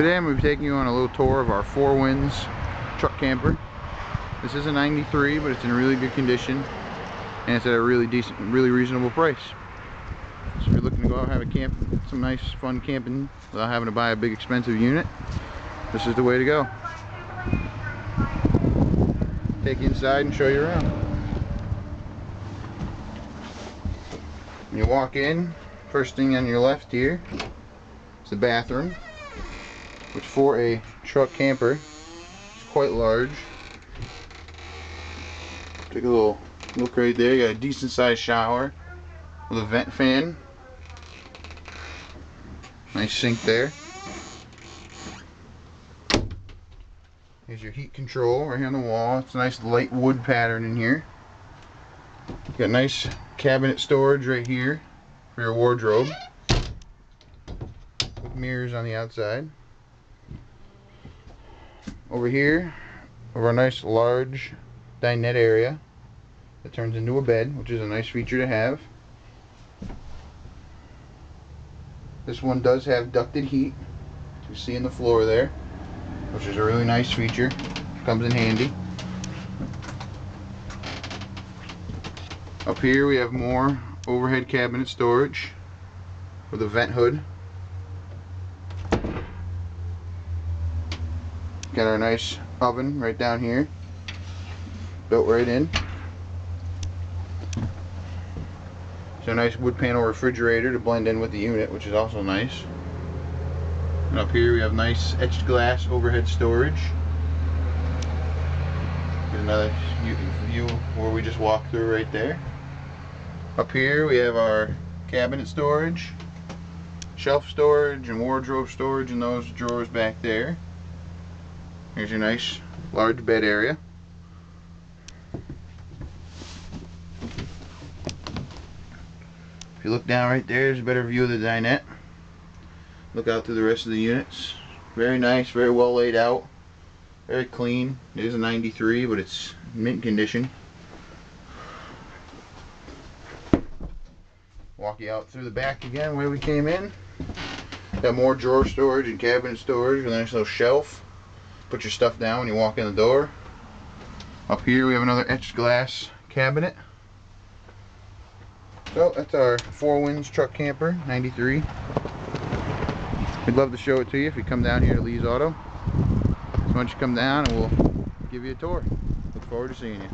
Today I'm going to be taking you on a little tour of our Four Winds truck camper. This is a 93 but it's in really good condition and it's at a really decent, really reasonable price. So if you're looking to go out and have a camp, some nice fun camping without having to buy a big expensive unit, this is the way to go. Take you inside and show you around. When you walk in, first thing on your left here is the bathroom which for a truck camper is quite large. Take a little look right there, you got a decent sized shower with a vent fan. Nice sink there. Here's your heat control right here on the wall. It's a nice light wood pattern in here. You got nice cabinet storage right here for your wardrobe. With mirrors on the outside. Over here, have our nice large dinette area that turns into a bed, which is a nice feature to have. This one does have ducted heat, you see in the floor there, which is a really nice feature. Comes in handy. Up here we have more overhead cabinet storage with a vent hood Got our nice oven right down here. Built right in. So a nice wood panel refrigerator to blend in with the unit, which is also nice. And up here we have nice etched glass overhead storage. Get another view where we just walked through right there. Up here we have our cabinet storage, shelf storage, and wardrobe storage in those drawers back there. Here's your nice large bed area. If you look down right there, there's a better view of the dinette. Look out through the rest of the units. Very nice, very well laid out. Very clean. It is a 93, but it's mint condition. Walk you out through the back again where we came in. Got more drawer storage and cabinet storage with a nice little shelf put your stuff down when you walk in the door. Up here we have another etched glass cabinet. So that's our Four Winds truck camper, 93. We'd love to show it to you if you come down here to Lee's Auto. So why don't you come down and we'll give you a tour. Look forward to seeing you.